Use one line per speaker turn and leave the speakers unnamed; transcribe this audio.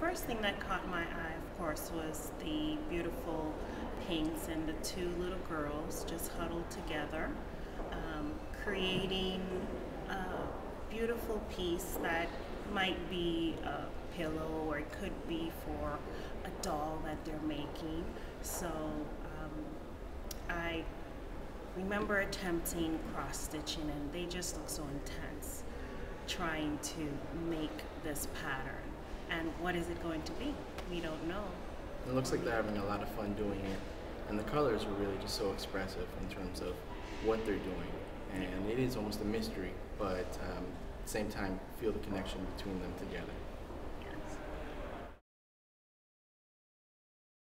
first thing that caught my eye, of course, was the beautiful pinks and the two little girls just huddled together, um, creating a beautiful piece that might be a pillow or it could be for a doll that they're making. So um, I remember attempting cross stitching and they just look so intense trying to make this pattern. What is it going to be? We don't know.
It looks like they're having a lot of fun doing it, and the colors are really just so expressive in terms of what they're doing. And it is almost a mystery, but um, at the same time, feel the connection between them together.